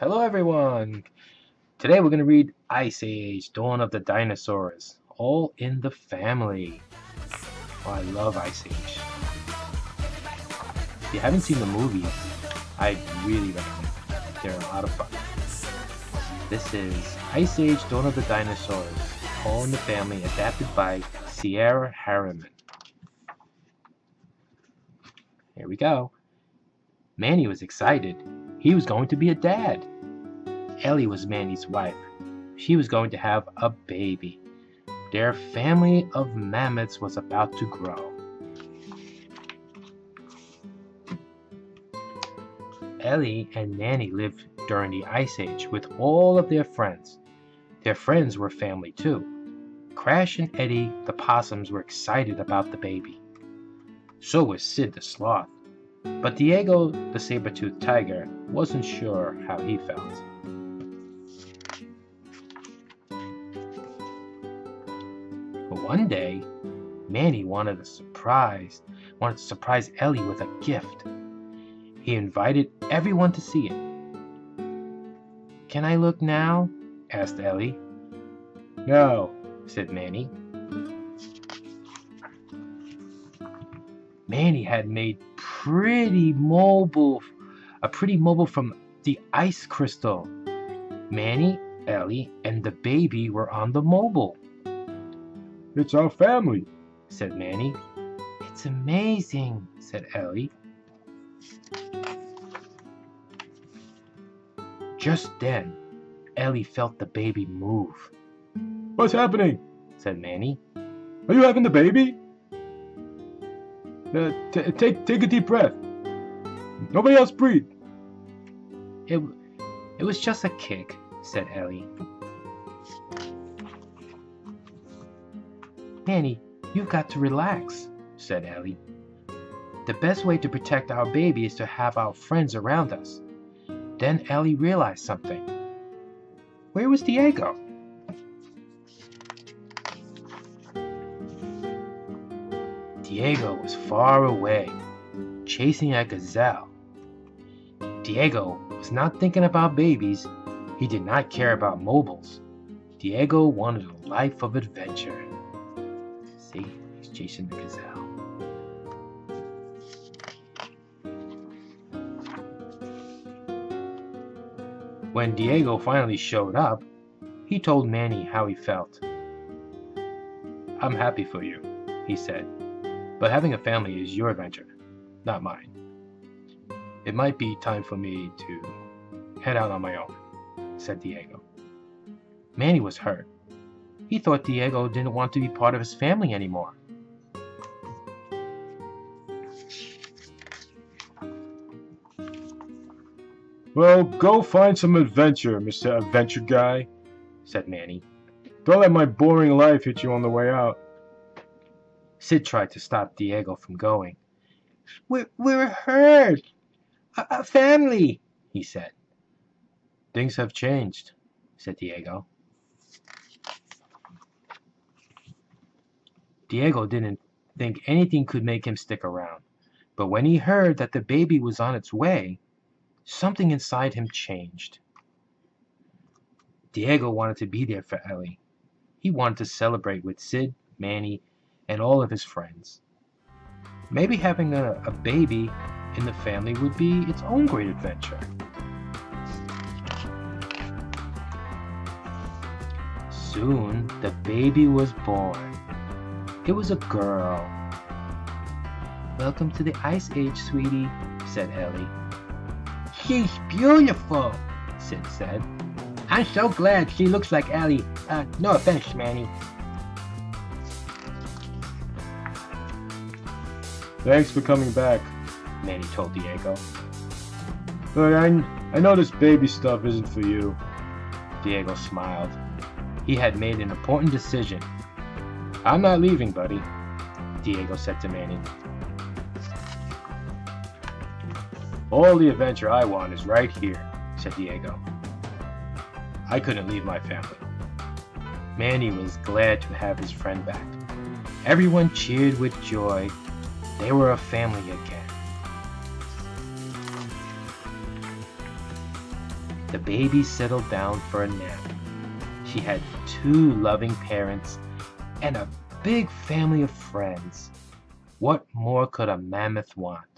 Hello everyone! Today we're going to read Ice Age, Dawn of the Dinosaurs, all in the family. Oh, I love Ice Age. If you haven't seen the movies, I really recommend them. They're a lot of fun. This is Ice Age, Dawn of the Dinosaurs, all in the family, adapted by Sierra Harriman. Here we go. Manny was excited. He was going to be a dad. Ellie was Manny's wife. She was going to have a baby. Their family of mammoths was about to grow. Ellie and Manny lived during the Ice Age with all of their friends. Their friends were family too. Crash and Eddie the possums were excited about the baby. So was Sid the sloth. But Diego the saber-toothed tiger wasn't sure how he felt. But one day, Manny wanted a surprise, wanted to surprise Ellie with a gift. He invited everyone to see it. Can I look now? asked Ellie. No, said Manny. Manny had made pretty mobile, a pretty mobile from the ice crystal. Manny, Ellie, and the baby were on the mobile. It's our family, said Manny. It's amazing, said Ellie. Just then, Ellie felt the baby move. What's happening? said Manny. Are you having the baby? Uh, take take a deep breath. Nobody else breathe. It, it was just a kick, said Ellie. Manny, you've got to relax, said Ellie. The best way to protect our baby is to have our friends around us. Then Ellie realized something. Where was Diego? Diego was far away, chasing a gazelle. Diego was not thinking about babies. He did not care about mobiles. Diego wanted a life of adventure. See, he's chasing the gazelle. When Diego finally showed up, he told Manny how he felt. I'm happy for you, he said, but having a family is your adventure, not mine. It might be time for me to head out on my own, said Diego. Manny was hurt. He thought Diego didn't want to be part of his family anymore. Well, go find some adventure, Mr. Adventure Guy, said Manny. Don't let my boring life hit you on the way out. Sid tried to stop Diego from going. We're, we're hurt. A, a family, he said. Things have changed, said Diego. Diego didn't think anything could make him stick around, but when he heard that the baby was on its way, something inside him changed. Diego wanted to be there for Ellie. He wanted to celebrate with Sid, Manny, and all of his friends. Maybe having a, a baby in the family would be its own great adventure. Soon, the baby was born. It was a girl. Welcome to the Ice Age, sweetie, said Ellie. She's beautiful, Sid said. I'm so glad she looks like Ellie. Uh, no offense, Manny. Thanks for coming back, Manny told Diego. Look, I, I know this baby stuff isn't for you. Diego smiled. He had made an important decision. I'm not leaving, buddy, Diego said to Manny. All the adventure I want is right here, said Diego. I couldn't leave my family. Manny was glad to have his friend back. Everyone cheered with joy. They were a family again. the baby settled down for a nap. She had two loving parents and a big family of friends. What more could a mammoth want?